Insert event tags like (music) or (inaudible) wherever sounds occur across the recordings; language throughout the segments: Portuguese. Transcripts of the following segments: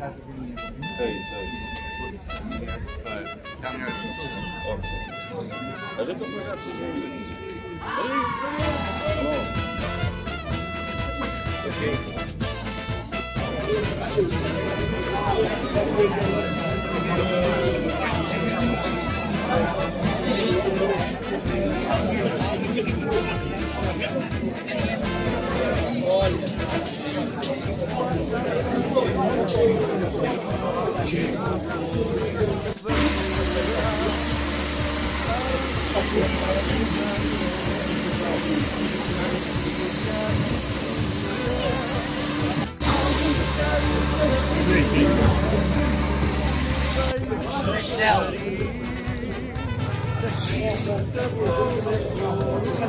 可以可以。对，下面哦，而且都不是自己。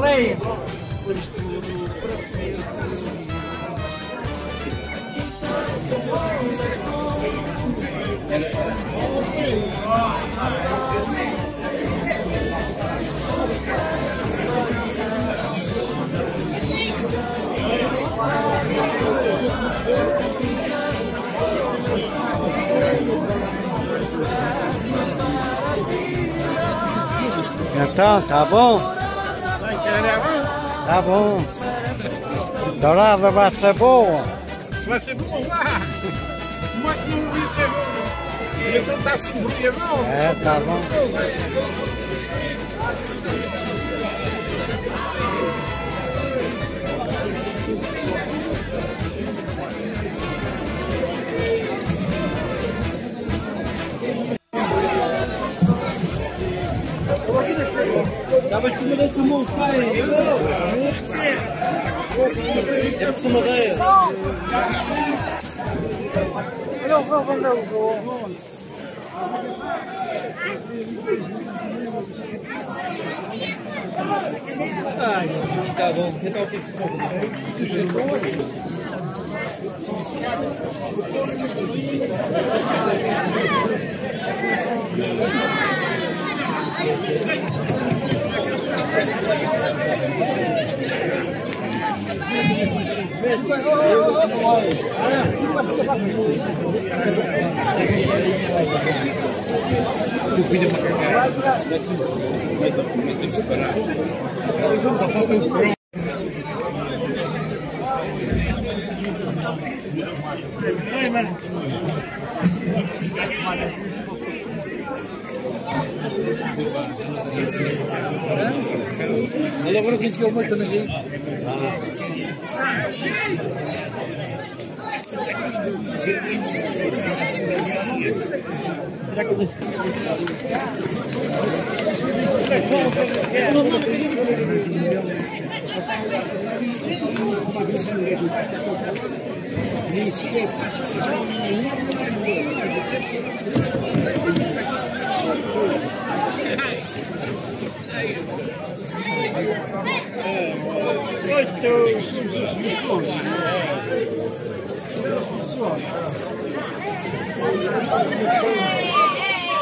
Leia! Por isto para sempre. Então, tá bom? Tá bom. Dourada vai ser boa. Vai ser bom Então está sombria não. É, tá bom. Estavas com uma essa mão sai. É por cima dela. Ai, está bom. Que é que se pode Seu filho é uma cagada. Metemos separado. Só falta o front. Olha agora quem tirou uma também.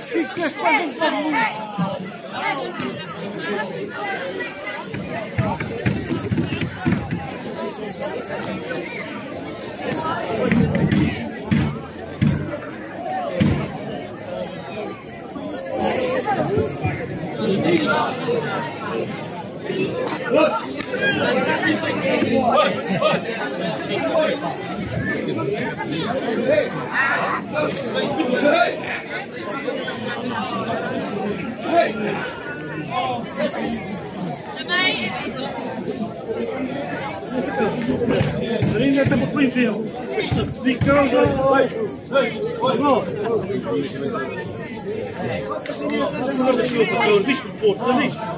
Chico, que as coisas vão Ainda estamos para o inferno. Ficamos vai. Visto Porto, não é isto?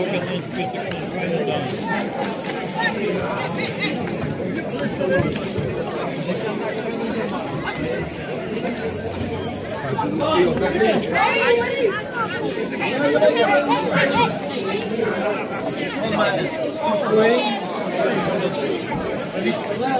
hoje a gente pensa que não vai mudar. Thank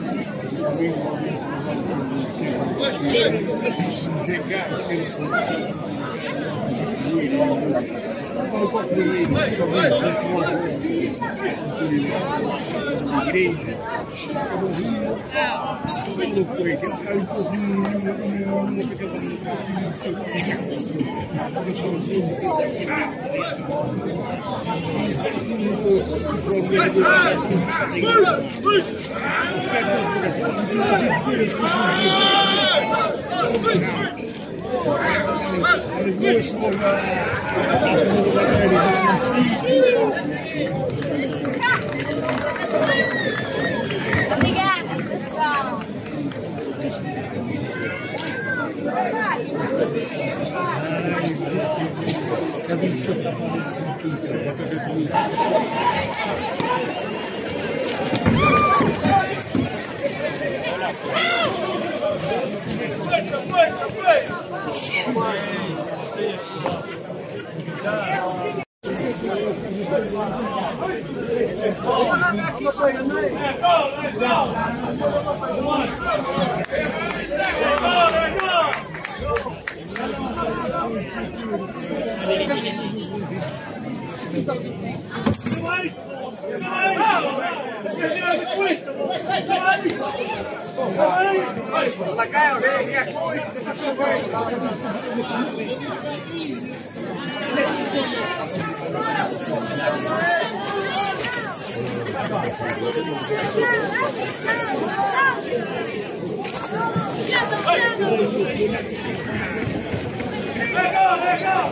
no Corpo de Leis, igreja, Любое слово должно благодарить Obrigada, pessoal. Покажи Nice! Nice! Legal, legal!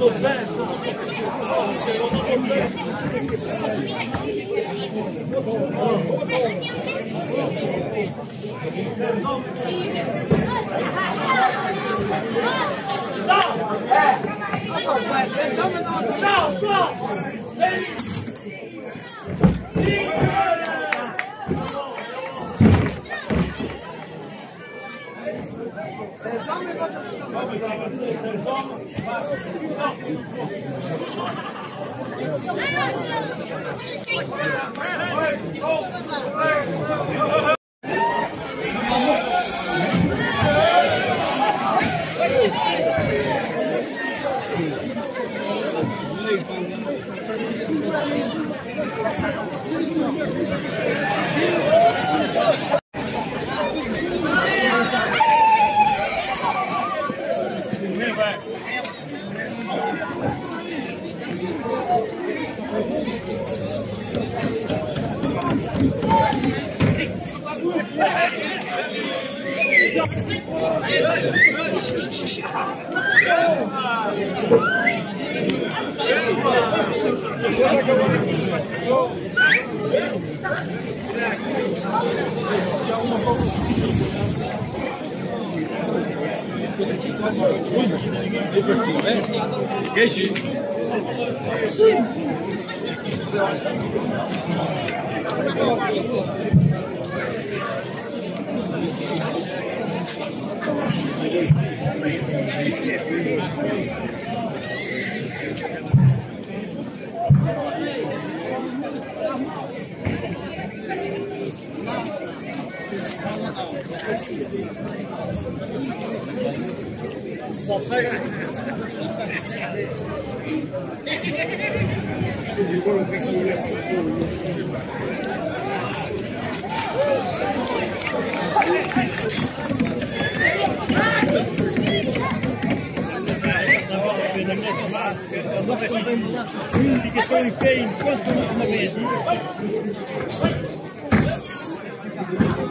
deixa eu estar com o マメダーが26億、マメダーが26億、マメダーが26億。Jogo na sala. Larga a para lá agora. Fica só em pé enquanto não Hey!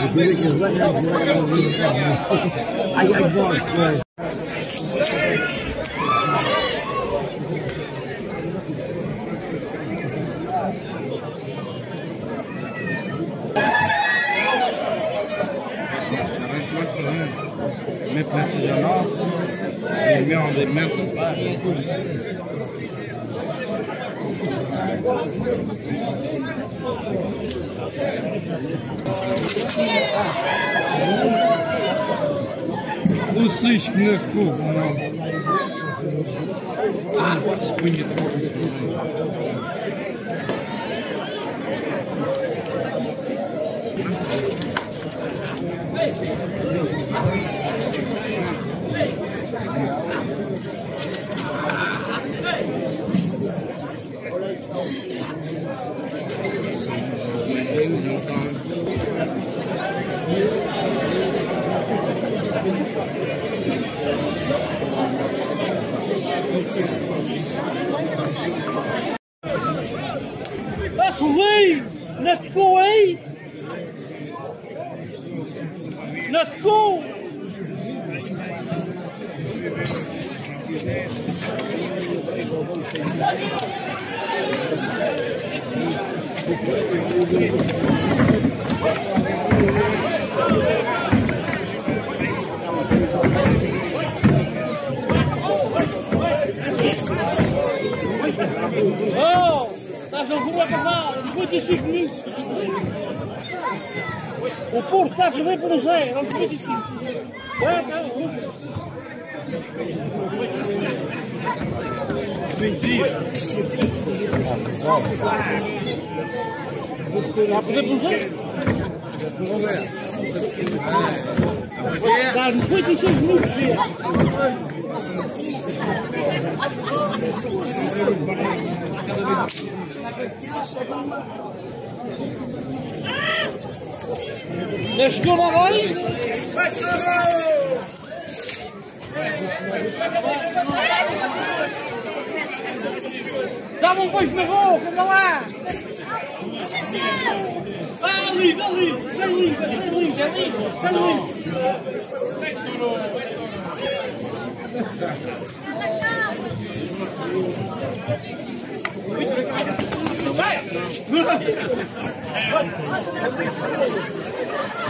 I got? Mais précisément, il met en. O cisco na curva, não. Ah, se punha Thank Está a perder por um zero. Está 96 minutos. Let's go, my boy. Dá-me um beijo na boca, anda lá. Ah, ali, ali, sem luz, sem luz, sem luz. (laughs) (laughs) (laughs)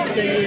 se tem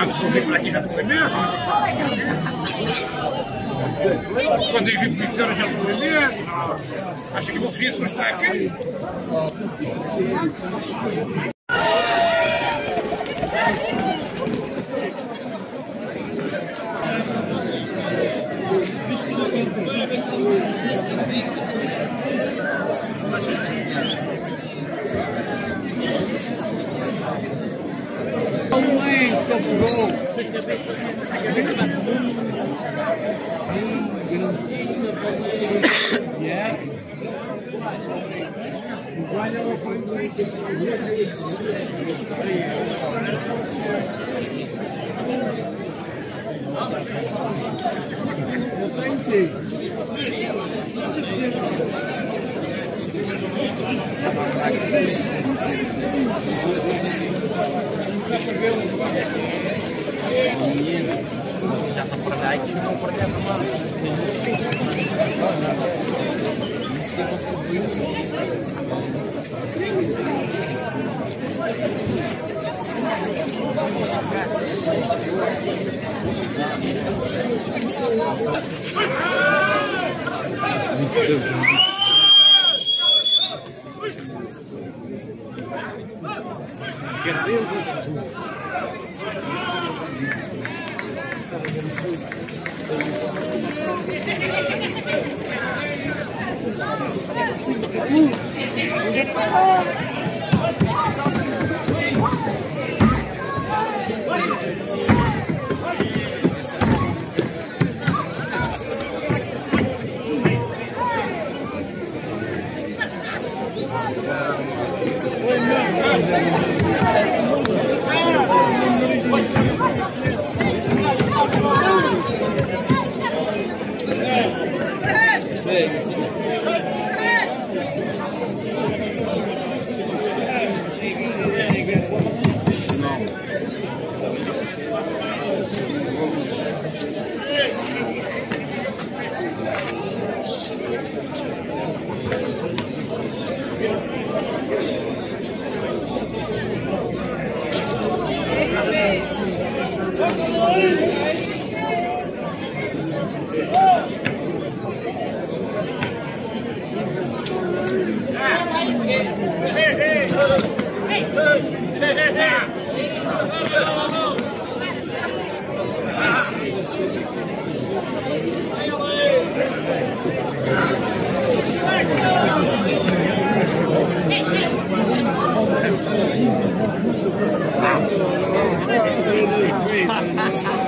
Antes de vir aqui já. Quando eu vim o inferno já foi mesmo. Acha que vou isso para estar aqui? Let's go. Thank Ha ha ha!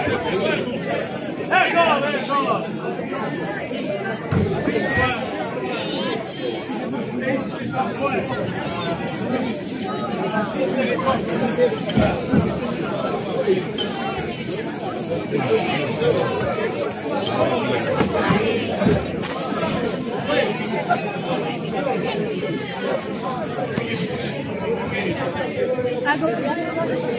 Hey, go on, man, go on. I go to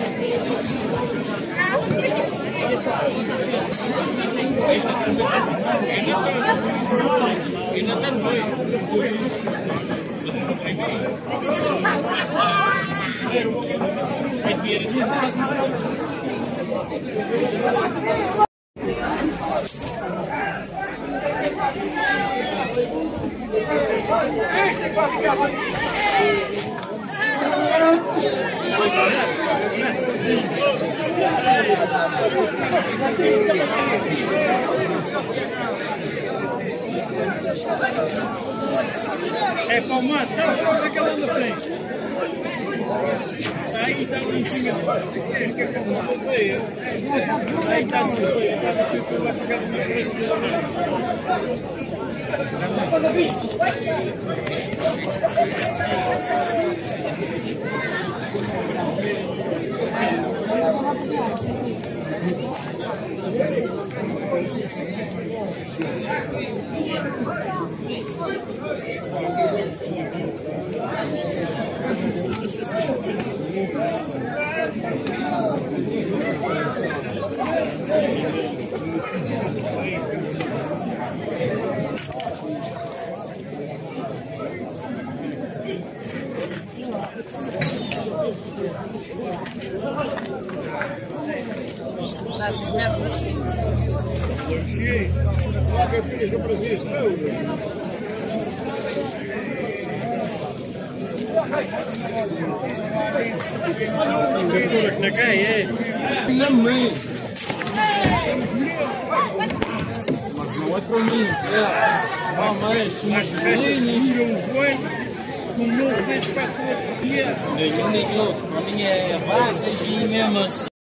Nenhum, nenhum. A minha é vaca e mesmo assim.